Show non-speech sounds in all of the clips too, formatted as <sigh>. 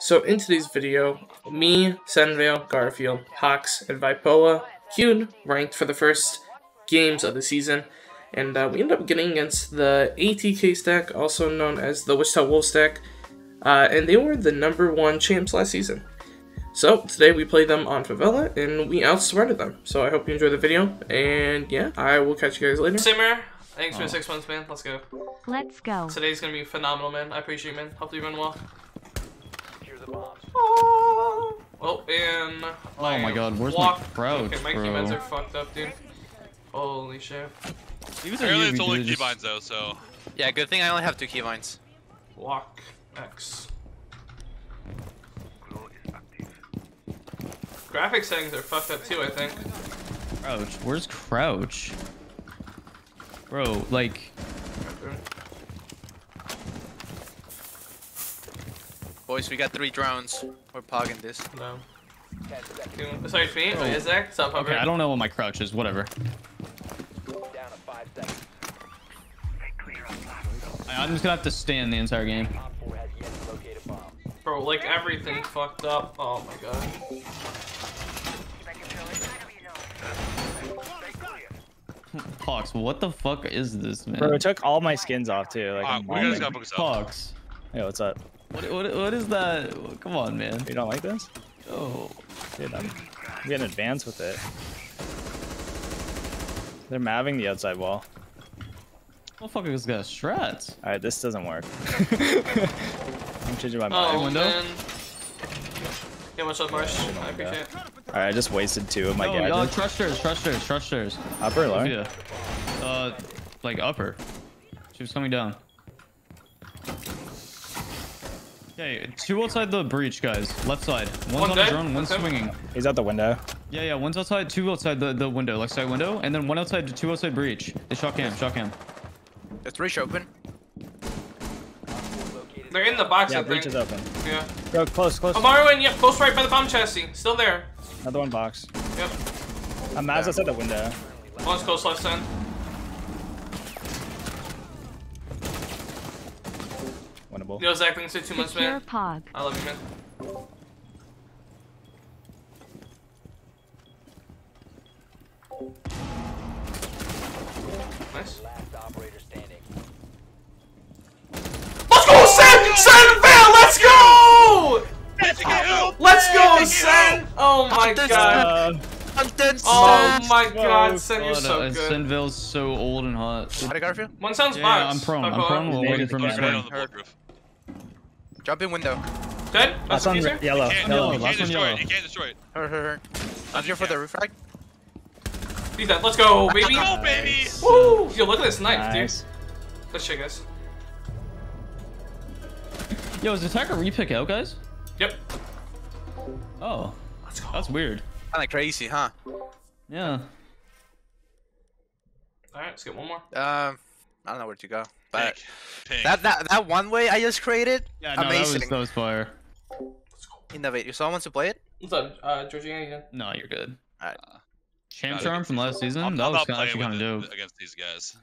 So in today's video, me, Senvale, Garfield, Hawks, and Vipoa queued ranked for the first games of the season, and uh, we ended up getting against the ATK stack, also known as the Wichita Wolf stack, uh, and they were the number one champs last season. So today we played them on Favela, and we outsmarted them. So I hope you enjoy the video, and yeah, I will catch you guys later. Simmer, thanks for Oh. six months, man. Let's go. Let's go. Today's gonna be phenomenal, man. I appreciate you, man. Hopefully you run well. Oh, and Oh my god, where's my walk. crouch, Okay, my bro? keybinds are fucked up, dude. Holy shit. He was a Apparently it's only dude, just- keybinds though, so Yeah, good thing I only have two keybinds. Walk X. Graphic settings are fucked up too, I think. Crouch. Where's crouch? Bro, like, Boys, we got three drones. We're pogging this. No. Sorry, it's me. Wait, is Zach? What's up, okay, I don't know what my crouch is. Whatever. I- I'm just gonna have to stand the entire game. Bro, like everything fucked up. Oh my god. Hawks, what the fuck is this, man? Bro, it took all my skins off too. Like, uh, we guys got books up. Hawks. Hey, what's up? What, what, what is that? Come on, man. You don't like this? Oh. Dude, I'm getting advanced with it. They're maving the outside wall. Motherfucker's got strats. All right, this doesn't work. <laughs> I'm changing my Oh, mind. window? man. Yeah, what's up, Marsh? I appreciate it. All right, I just wasted two of my Oh, uh, gadgets. trust stairs, trust stairs, trust stairs. Upper, lower. Yeah. Uh, like upper. She was coming down. Okay, two outside the breach, guys. Left side. One's One on the drone, one's Okay. swinging. He's out the window. Yeah, yeah, one's outside, two outside the, the window, left side window, and then one outside, two outside breach. They shot cam, shot cam. There's three open. They're in the box, Yeah, I breach think. is open. Yeah. Go close, close. Oh, Mario in, yep, close right by the bomb chassis. Still there. Another one box. Yep. I'm Maz outside the window. One's close left side. Winnable. Yo, Zach, thanks for two months, Secure man. Pog. I love you, man. Nice. Last operator standing. Let's go, Sen! Sen Vale, let's go! Let's go, Sen! Oh my god. Oh my god. Sen, you're so uh, good. Senville's so old and hot. How to Garfield? One sounds Yeah, box. I'm prone, I'm prone oh. while He's waiting for him naked to again. right swing. on the bulletproof. Jump in window. Good? That's That's on easier? re- yellow. Can't, yellow. you can't destroy yellow. it. You can't destroy it. Her, her, her. I'm here for the refrag. Beat that. Let's go, baby. Let's Go, baby! Woo! Yo, look at this knife, Nice. dude. Let's check this. Yo, is the attacker repick out, guys? Yep. Oh, Let's go. that's weird. Kind of crazy, huh? Yeah. Alright, let's get one more. Um, I don't know where to go. But Pink. Pink. that that that one way I just created, Yeah, no, that was, amazing. that was fire. Let's. Innovate. You someone wants to play it? What's up, uh, Georgina again? No, you're good. Alright. Champ Nah, charm from last season? I'm, that I'm was kinda, actually kind of dope. against these guys.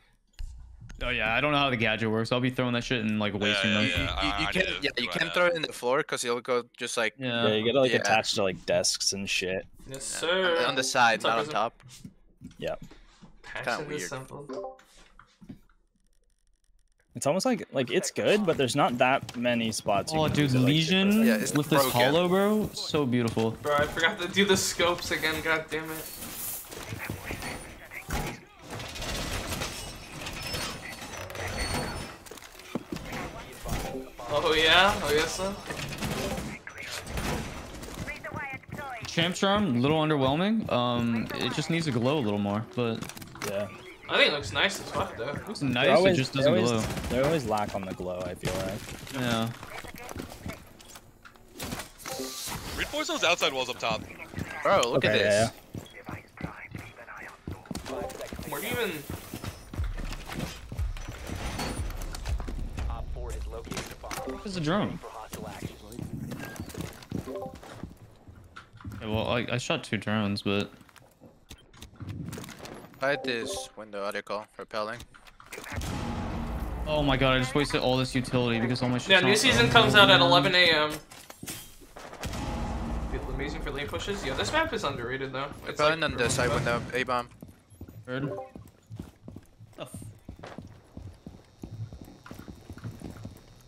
Oh yeah, I don't know how the gadget works. I'll be throwing that shit and like wasting yeah, them. yeah. You, I- you can't. Yeah, you can't throw it in the floor because it'll go just like Yeah. Yeah, you get like Yeah. attached to like desks and shit. Yes, sir. the- on the side, not on top. Yep. Kinda is weird. Simple. It's almost like like it's good, but there's not that many spots. Oh, can dude, use like, Legion Yeah, it's with this broken. hollow, bro, so beautiful. Bro, I forgot to do the scopes again, god damn it. Oh yeah? Oh yes, sir? Champ charm, a little underwhelming. Um, it just needs to glow a little more, but Yeah. I think it looks nice as fuck though. it's They nice. always- it just they doesn't always, glow. They always lack on the glow. I feel like. Yeah. Reinforce those outside walls up top. Bro, look Okay, at yeah, this. Where do you even... It's a drone. Yeah, well, I, I shot two drones, but I had this window, how do you call? Repelling. oh my god, I just wasted all this utility because all my shit. Yeah, new season comes out at 11 a.m. amazing for lane pushes. Yeah, this map is underrated though. It's Going like on the side window. A bomb. Heard.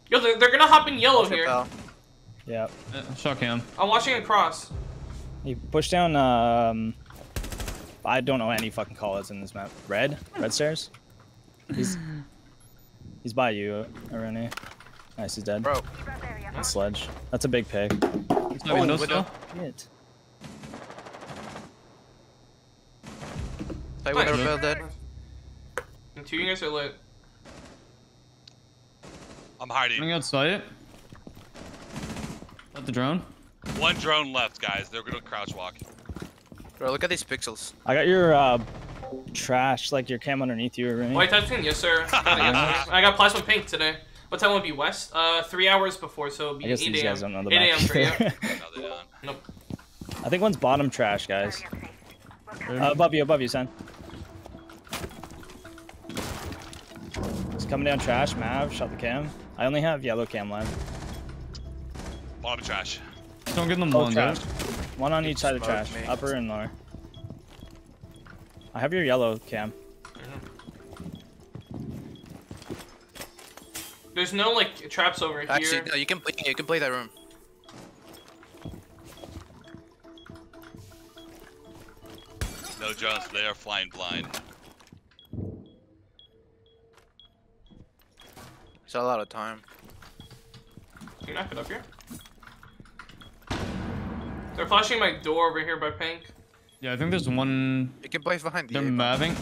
Yo, they're, they're gonna hop in yellow here. Bell. Yeah. Uh, shot cam. I'm watching it cross. He pushed down. Um, I don't know any fucking call-outs in this map. Red, red stairs. He's he's by you, Aruni. Nice, he's dead. Bro. Good sledge. That's a big pick. It's my window window. still. Shit. Side Nice. window bell dead. And two guys are lit. I'm hiding. Running outside. At the drone. One drone left, guys. They're gonna crouch walk. Bro, look at these pixels. I got your uh, trash, like your cam underneath you, Aruni. White touchscreen, yes sir. <laughs> I got plasma pink today. What time would it be west? Uh, three hours before, so it'd be I guess 8 these a.m. guys don't know the 8 a.m. for you. No, they don't. Nope. I think one's bottom trash, guys. Uh, above you, above you, son. It's coming down trash. Mav, shot the cam. I only have yellow cam left. Bottom trash. Don't give them Oh, one, trash. dude. One on each side of the trash, me. upper and lower. I have your yellow cam. There's no like traps over here. Actually, no, you can play. You can play that room. No drones. They are flying blind. It's a lot of time. Can you knock it up here? They're flashing my door over here by pink. Yeah, I think there's one. It can play behind the. They're A bomb. mapping.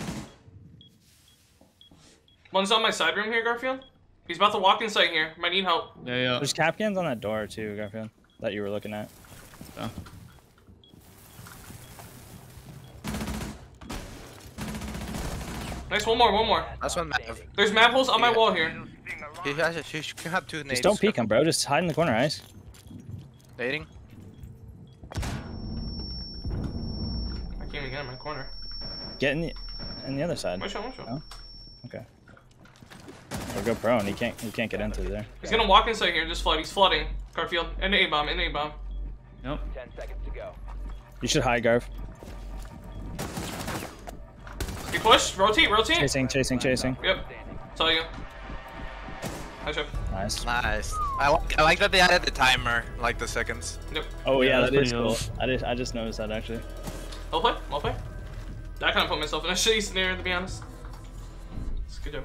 One's on my side room here, Garfield. He's about to walk inside here. Might need help. Yeah, yeah. There's cap cams on that door too, Garfield, that you were looking at. yeah. Nice, one more, one more. That's one Mav. There's map holes on my wall here. He has. He can have two nades. Just don't peek him, bro. Just hide in the corner, ice. Nading. Can't get in my corner. Get in the, in the other side. Which one, which one? Oh. Okay. Or go prone. He can't. He can't get into there. He's gonna walk inside here just flood. He's flooding. Garfield. And A bomb, and A bomb. Yep. You should hide, Garf. You push, rotate, rotate. Chasing, chasing, chasing. Yep. That's all you. Nice job. Nice. Nice. I like. I like that they added the timer, like the seconds. Yep. Oh Yeah, yeah, that's that is pretty cool. I just, I just noticed that actually. Well play, well play. I kind of put myself in a <laughs> shitty scenario to be honest. It's a good job.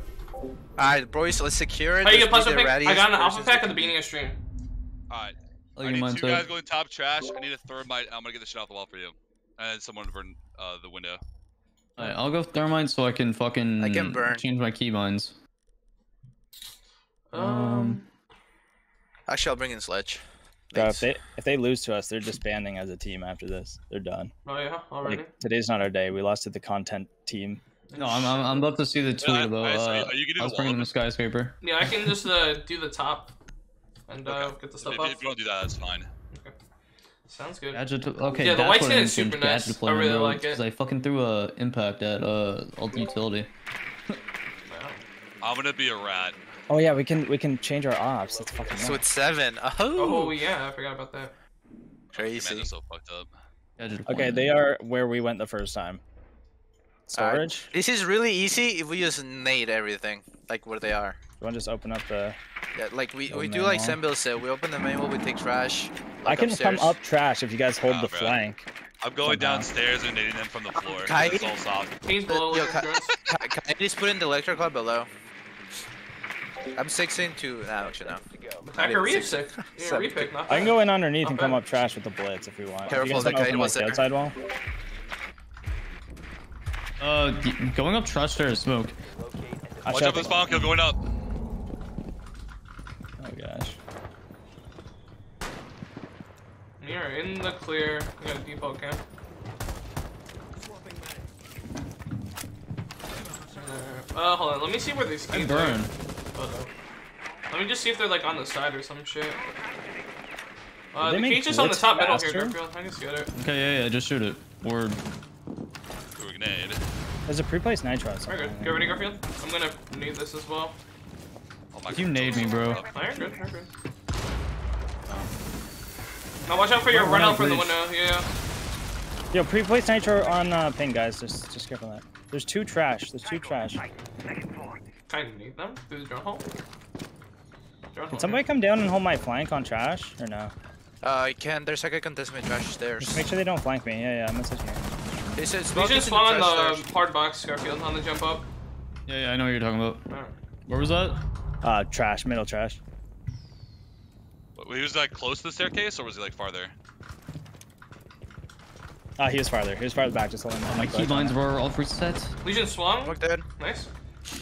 Alright, boys, let's secure it. How you Let's get plasma be the pick? I readiest got an alpha persons pack we at the can beginning of stream. Alright. Like I need two too. guys going top trash. I need a third mite. I'm gonna get the shit off the wall for you. And someone to burn uh, the window. Alright, I'll go thermite so I can fucking I can burn. change my keybinds. Um, Actually, I'll bring in Sledge. Bro, if they if they lose to us, they're disbanding as a team after this. They're done. oh yeah, already. Like today's not our day. We lost to the content team. No, I'm, I'm, I'm about to see the tweet I- about. I- Uh, are you getting I was bringing wall them a skyscraper. Yeah, I can just uh, do the top and uh, get the If, stuff if up. you don't do that, that's fine. Sounds good. Gadget. Okay. Yeah, the white skin is super nice. I really bro, like it. 'cause I fucking threw a impact at uh alt utility. Wow. <laughs> I'm gonna be a rat. Oh yeah, we can we can change our ops. That's fucking So nice. it's seven. Oh, Oh yeah, I forgot about that. Commander's crazy. so fucked up. Okay, they are where we went the first time. Alright. Storage. This is really easy if we just nade everything, like where they are. You want to just open up the? Yeah, like we, Oh, we do main like wall. Sambil said, we open the main wall, we take trash. I like can upstairs. come up trash if you guys hold Nah, the bro. flank. I'm going Somehow. downstairs and hitting them from the floor. Kai- It's all soft. He's below Yo, with Ka- drones. Can, can I just put in the electric club below? I'm 16 to no, actually no. Attack a re sick. Yeah, repick, not I can go in underneath Not and come up trash with the blitz if we want. Careful, you guys the wanna open was like the outside wall. Uh, going up trash there is smoke. Watch Watch out out for the spawn kill going up. Oh gosh. We are in the clear. We got a depot camp. Uh, hold on. Let me see where these I keys burn. are. Oh. Let me just see if they're like on the side or some shit. Uh, the they make cage is on the blitz top middle here. Garfield. I just get it. Okay, yeah, yeah, just shoot it. Or Through a grenade. There's a pre-placed nitro. We're good. Get ready, Garfield. I'm gonna need this as well. Oh my If you God, nade me, bro. fucked up. Oh, you're good. You're good. Now watch out for your Run- run run out from the window. Yeah. Yo, pre-place nitro on uh, ping, guys. Just, just careful that. There's two trash. There's two trash. Kind of need them through the drone hole. Drone hole, Can somebody come down and hold my flank on trash or no? Uh, I can. There's like a contestant trash stairs. Just make sure they don't flank me. Yeah, yeah, I'm messaging you. They said yeah. smoke Legion is in spawn trash on the hard box, Garfield, on the jump up. Yeah, yeah, I know what you're talking about. Alright. Where was that? Uh, trash, middle trash. Wait, He was like close to the staircase, or was he like farther? Uh, he was farther. He was farther back, just holding My my keybinds were all reset. Legion swung. Smoke dead. Nice.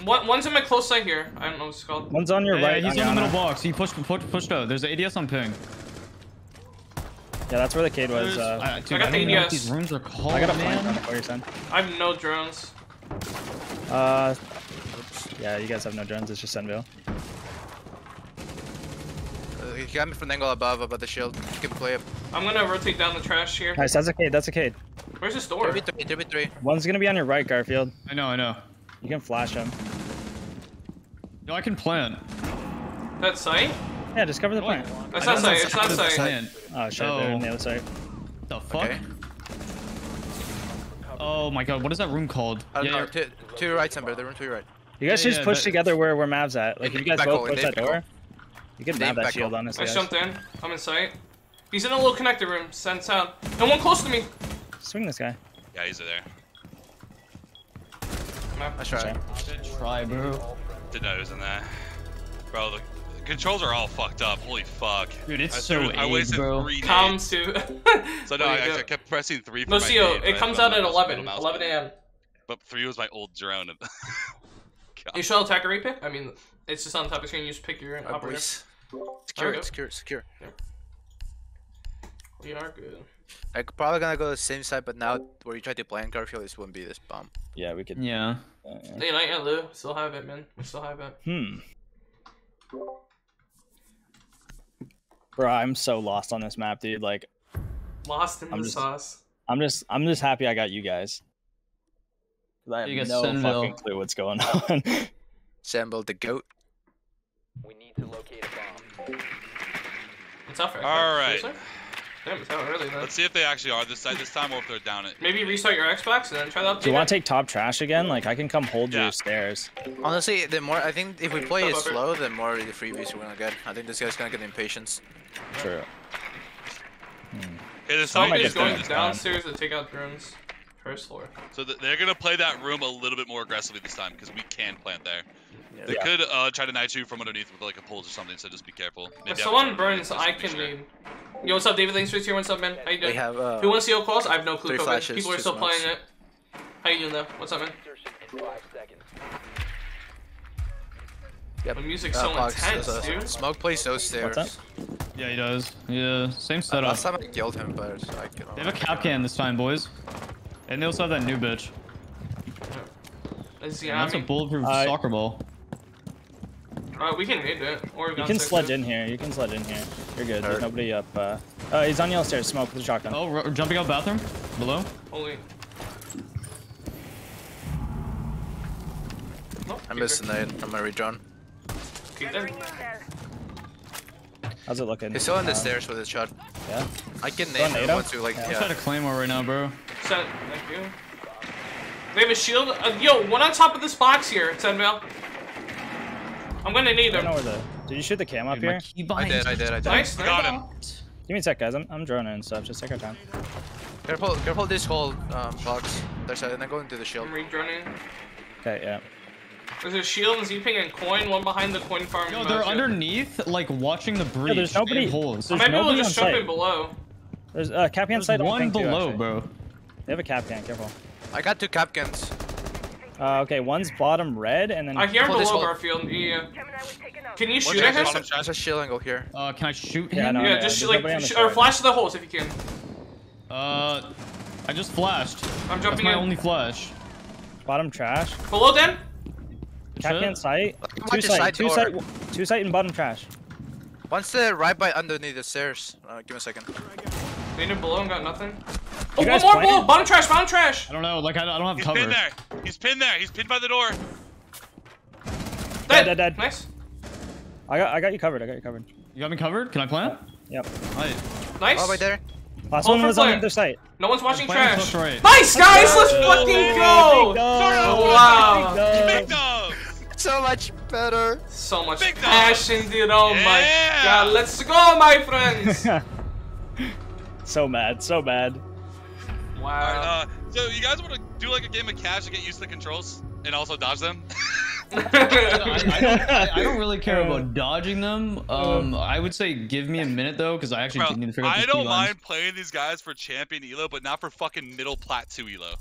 One, one's in my close sight here. I don't know what it's called. One's on your Yeah, right. he's in the middle box. He pushed, pushed, pushed out. There's an ADS on ping. Yeah, that's where the kid was. There's- Uh, I, dude, I got I the don't know ADS. these rooms are called, I got a flank on man. the your son. I have no drones. Uh, yeah, you guys have no drones. It's just Sunville. Uh, he got me from the angle above, above the shield. You can play it. I'm gonna rotate down the trash here. Nice, that's a kid. That's a kid. Where's this door? 3v3, 3v3. One's gonna be on your right, Garfield. I know, I know. You can flash him. Yo, I can plant. That sight? Yeah, just cover the plant. That's not don't sight. It's not to sight. plant. Oh shit, they're on the Oh. other side. The fuck? Okay. Oh my god, what is that room called? I don't yeah, know. To, to your right, Ember. The room to your right. You guys Yeah, should just yeah, push together where where Mav's at. Like if you guys Back both push that door, hole. you can Dave nab that back shield hole. honestly. I guys. jumped in. I'm in sight. He's in a little connector room. Send sound. No one close to me. Swing this guy. Yeah, he's there. Nice try. Okay. Good try, bro. Didn't know he was in there. Bro, the, the controls are all fucked up. Holy fuck. Dude, it's I, so threw- I AIDS, wasted bro. three Comms nades. too. <laughs> So no, I, actually go. kept pressing three for No, my CO, nade, it comes out at was 11. 11 a.m. But three was my old drone. <laughs> God. You shall attack a repick? I mean, it's just on the top of the screen. You just pick your uh, Alright, operator. boys. Secure Okay. it, secure it, secure. We are good. I'm probably gonna go to the same side, but now where you try to plan Garfield, this wouldn't be this bomb. Yeah, we could. Yeah. Uh, yeah. Hey, night, yeah, Lou. Still have it, man. We still have it. Hmm. Bro, I'm so lost on this map, dude. Like, Lost in I'm the just- sauce. I'm just, I'm just happy I got you guys. 'Cause I have You no Sunville. fucking clue what's going on. <laughs> Samble the goat. We need to locate a bomb. It's out for All right. Seriously? Damn, it's out early then. Let's see if they actually are this side this time or if they're down it. Maybe restart your Xbox and then try that. Do you want to take top trash again? Like, I can come hold Yeah. your stairs. Honestly, the more I think if we play it slow, the more the freebies we're gonna get. I think this guy's gonna get impatient. True. Okay, this Some side might Somebody's get is going there. downstairs to take out drones. First floor. So th- they're gonna play that room a little bit more aggressively this time because we can plant there. They Yeah. could uh, try to knight you from underneath with like a pulse or something, so just be careful. Maybe If someone burns, I can sure. lead. Yo, what's up, David? Thanks for here. What's up, man? How you We doing? have uh, Who wants to see close? I have no clue. three flashes, People are still smokes. playing it. How you doing though? What's up, man? Insertion in five seconds. Yep. The music's uh, so Pox, intense, uh, dude. Smoke plays those stairs. What's Yeah, he does. Yeah, same Uh, setup. last time I killed him, but it's like, you know, They have a cap can this time, boys. And they also have that new bitch. Is he that's a on me? bulletproof Uh, soccer ball. Uh, we can read it. Or we You can sledge in here. You can sledge in here. You're good. There's nobody up. Uh, uh, he's on yellow stairs. Smoke with a shotgun. Oh, ro- jumping out bathroom? Below? Holy. No, I keep missed it. the nade. I'm gonna redrawn. Keep it. How's it looking? He's still on the Uh, stairs with his shot. Yeah. I can Go nade him NATO? once you like, Yeah. I'm trying yeah. to claymore right now, bro. Send. Thank you. They have a shield. Uh, yo, one on top of this box here, Senville. I'm gonna need I don't know where the. Did you shoot the cam up Dude, here? I did, I did, I did. Nice. We nice. got him. Give me a sec, guys. I'm, I'm droning and stuff. Just take our time. Careful, careful this whole um, box. There's a, and then go into the shield. I'm redroning. Okay, yeah. There's a shield and Z-ping and coin, one behind the coin farm. Yo, uh, they're shield. underneath, like, watching the breach. there's They have nobody- holes. I there's might be able to just on jump in below. There's uh, Kapkan There's site one pink too, below, bro. They have a Kapkan. Careful. I got two Kapkans. Uh, okay, one's bottom red, and then. I hear him Pull this below hole. Garfield. Yeah. Can you shoot at him? there's, a, there's a shield angle here. Uh, can I shoot Yeah, him? no. Yeah, no, just there's like nobody on the sh- or flash to the holes if you can. Uh, I just flashed. I'm That's jumping my in. only flash. Bottom trash. Below Den. Kapkan site. Watch Two sight, side Two door. site. Two site and bottom trash. Once the right by underneath the stairs. Uh, give me a second. Made it below and got nothing. Oh, You one guys more playing? below. Bottom trash. Bottom trash. I don't know, like, I, I don't have He's cover. pinned there. He's pinned there. He's pinned by the door. Dead. dead, dead. Nice. I got. I got you covered. I got you covered. You got me covered? Can I plant? Yep. Alright. Nice. Oh, right there. Last Hold one for was on player. the other side. No one's watching trash. right. Nice, guys. Let's go. fucking Go. go. Wow. Big dog! So much better. So much Big dog. passion, dude. Oh my Yeah. god. Let's go, my friends. <laughs> so mad, so mad. Wow. Alright, uh, so you guys want to do like a game of cash to get used to the controls and also dodge them? <laughs> I, I, don't, I, I don't really care about dodging them. Um, I would say give me a minute though, because I actually Bro, need to figure out I don't key lines. mind playing these guys for champion elo, but not for fucking middle plat two elo.